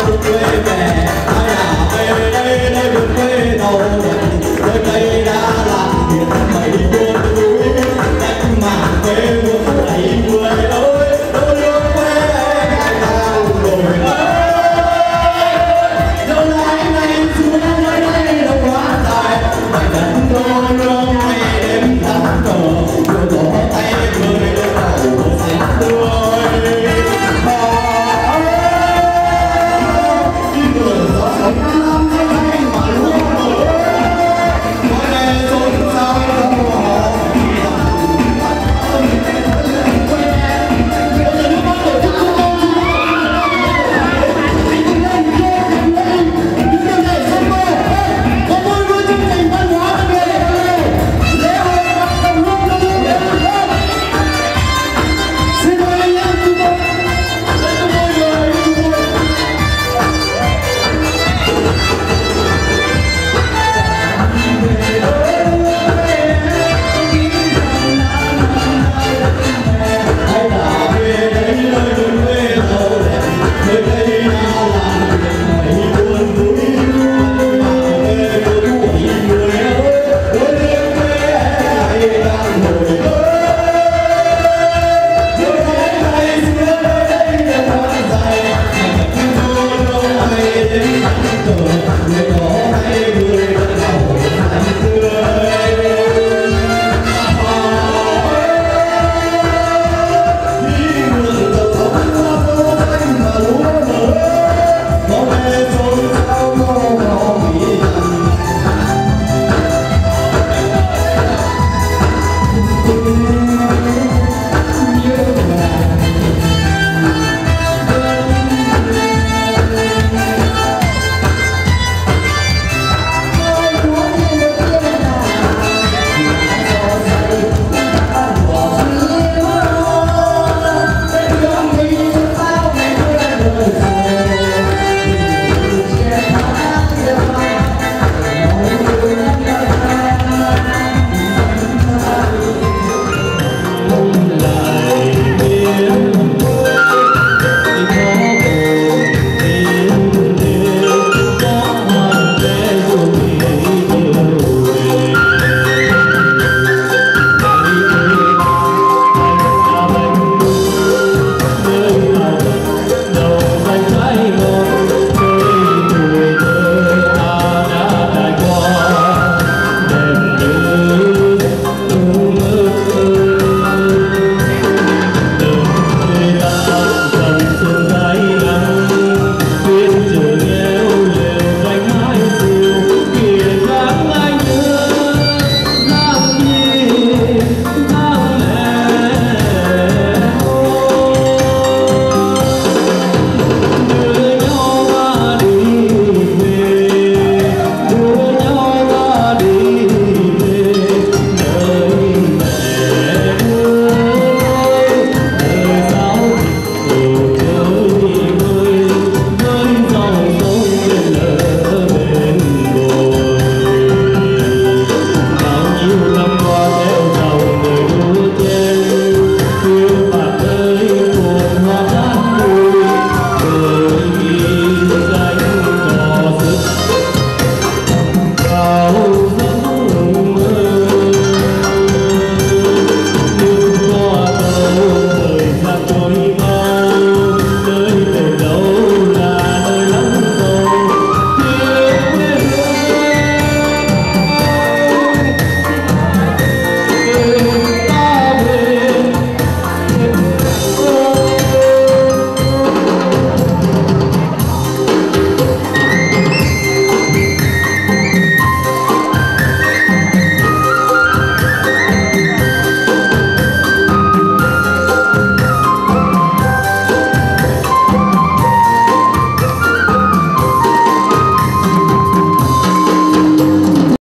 women